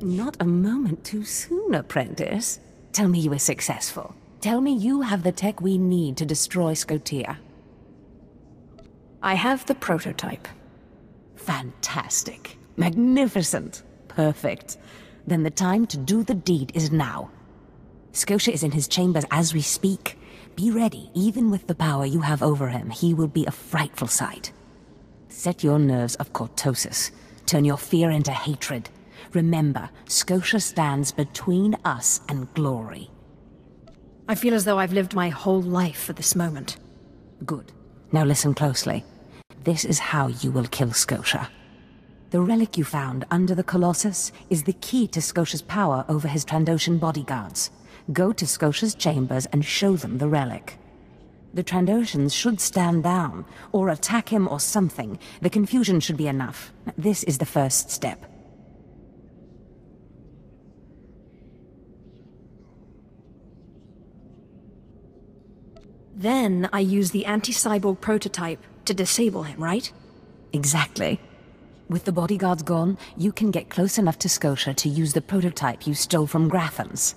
Not a moment too soon, apprentice. Tell me you were successful. Tell me you have the tech we need to destroy Skotia. I have the prototype. Fantastic. Magnificent. Perfect. Then the time to do the deed is now. Skotia is in his chambers as we speak. Be ready, even with the power you have over him, he will be a frightful sight. Set your nerves of cortosis. Turn your fear into hatred. Remember, Skotia stands between us and glory. I feel as though I've lived my whole life for this moment. Good. Now listen closely. This is how you will kill Skotia. The relic you found under the Colossus is the key to Skotia's power over his Trandoshan bodyguards. Go to Skotia's chambers and show them the relic. The Trandoshans should stand down, or attack him or something. The confusion should be enough. This is the first step. Then I use the anti-cyborg prototype to disable him, right? Exactly. With the bodyguards gone, you can get close enough to Skotia to use the prototype you stole from Grathan's.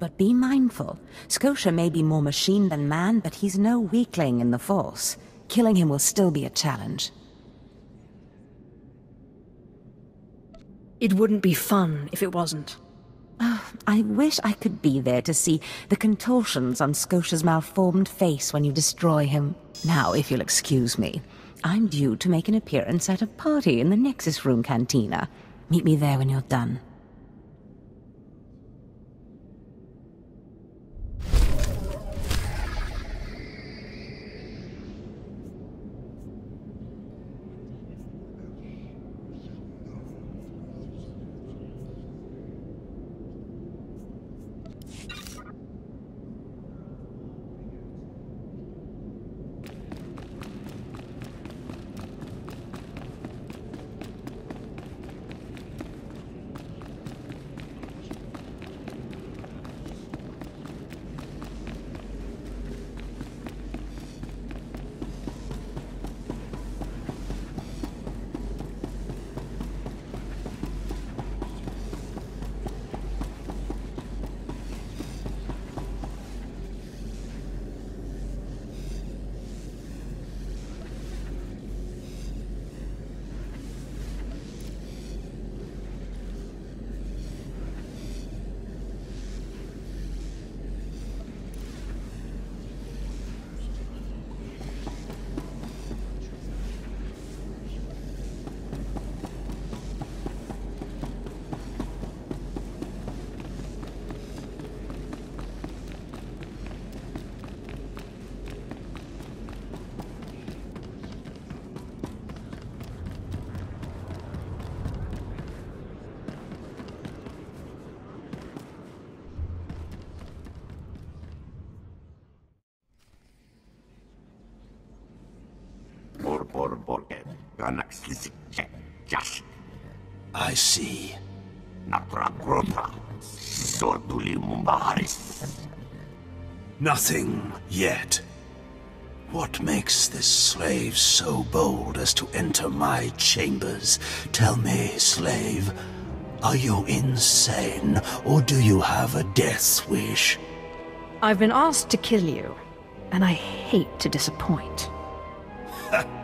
But be mindful. Skotia may be more machine than man, but he's no weakling in the Force. Killing him will still be a challenge. It wouldn't be fun if it wasn't. I wish I could be there to see the contortions on Skotia's malformed face when you destroy him. Now, if you'll excuse me, I'm due to make an appearance at a party in the Nexus Room Cantina. Meet me there when you're done. I see. Nothing yet. What makes this slave so bold as to enter my chambers? Tell me, slave, are you insane, or do you have a death wish? I've been asked to kill you, and I hate to disappoint.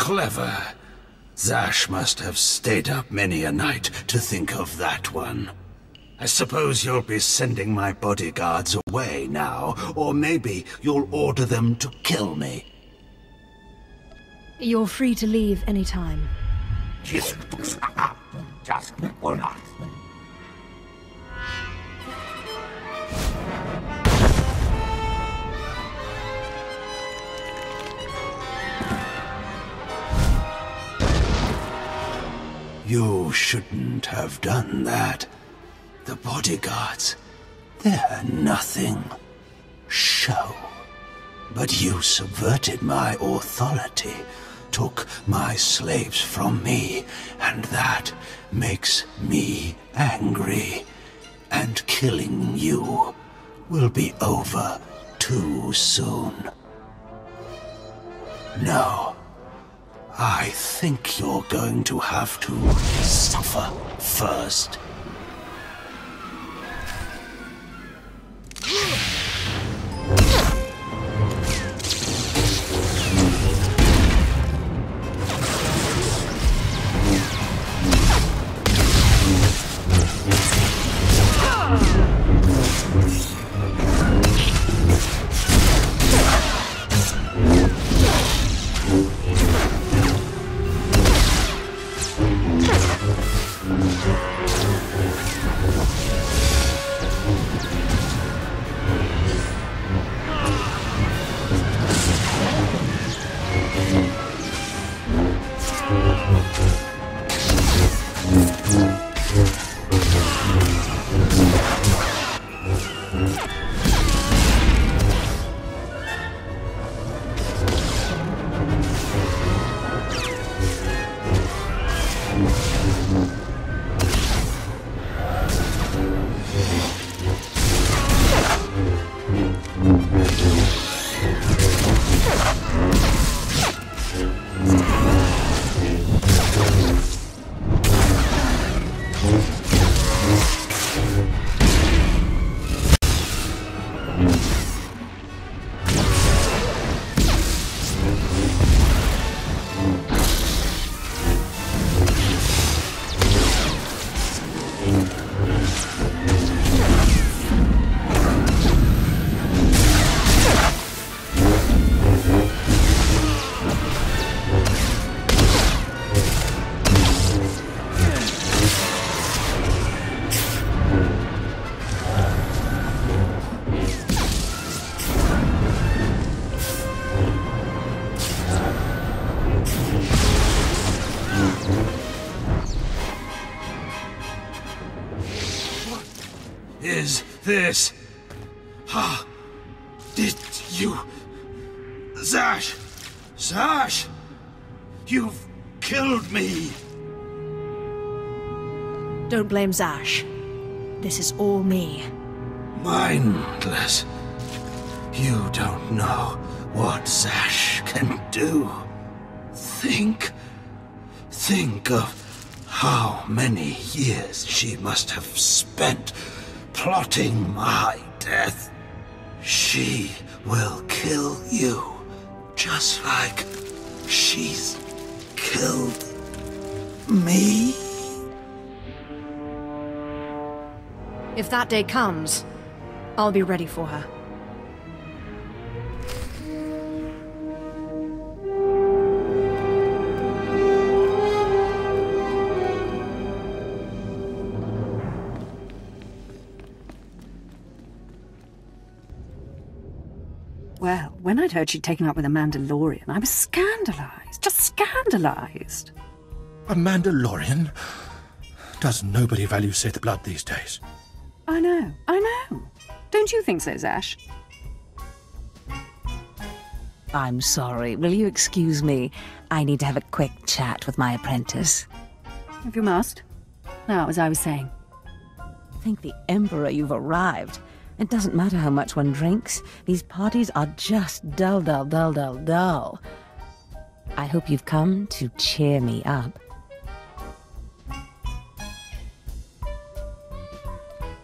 Clever. Zash must have stayed up many a night to think of that one. I suppose you'll be sending my bodyguards away now, or maybe you'll order them to kill me. You're free to leave anytime. You shouldn't have done that. The bodyguards, they're nothing. Show. But you subverted my authority, took my slaves from me, and that makes me angry. And killing you will be over too soon. No. I think you're going to have to suffer first. This? Ah, did you... Zash! Zash! You've killed me! Don't blame Zash. This is all me. Mindless. You don't know what Zash can do. Think. Think of how many years she must have spent plotting my death. She will kill you, just like she's killed me. If that day comes, I'll be ready for her. When I'd heard she'd taken up with a Mandalorian, I was scandalized. Just scandalized. A Mandalorian? Does nobody value Sith blood these days? I know, I know. Don't you think so, Zash? I'm sorry. Will you excuse me? I need to have a quick chat with my apprentice. If you must. Now, as I was saying, Thank the Emperor you've arrived. It doesn't matter how much one drinks. These parties are just dull, dull, dull, dull, dull. I hope you've come to cheer me up.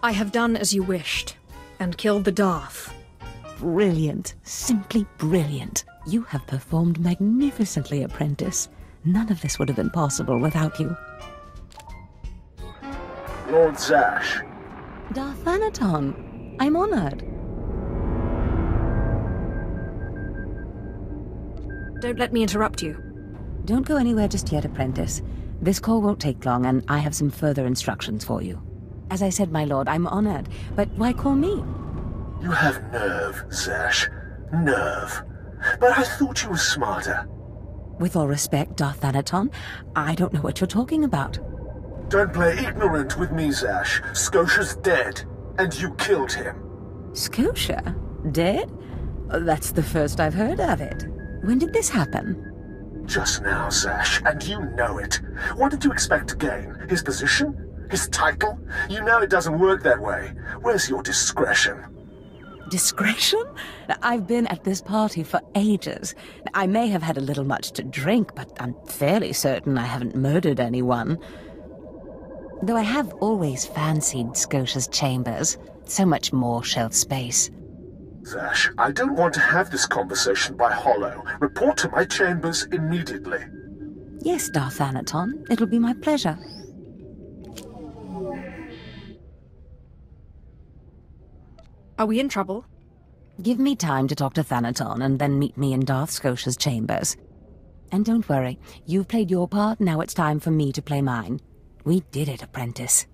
I have done as you wished, and killed the Darth. Brilliant. Simply brilliant. You have performed magnificently, apprentice. None of this would have been possible without you. Lord Zash, Darth Thanaton, I'm honored. Don't let me interrupt you. Don't go anywhere just yet, apprentice. This call won't take long, and I have some further instructions for you. As I said, my lord, I'm honored, but why call me? you have nerve, Zash. Nerve. But I thought you were smarter. With all respect, Darth Thanaton, I don't know what you're talking about. Don't play ignorant with me, Zash. Skotia's dead, and you killed him. Skotia? Dead? That's the first I've heard of it. When did this happen? Just now, Zash, and you know it. What did you expect to gain? His position? His title? You know it doesn't work that way. Where's your discretion? Discretion? I've been at this party for ages. I may have had a little much to drink, but I'm fairly certain I haven't murdered anyone. Though I have always fancied Skotia's chambers. So much more shelf space. Zash, I don't want to have this conversation by holo. Report to my chambers immediately. Yes, Darth Thanaton. It'll be my pleasure. Are we in trouble? Give me time to talk to Thanaton and then meet me in Darth Skotia's chambers. And don't worry, you've played your part, now it's time for me to play mine. We did it, apprentice.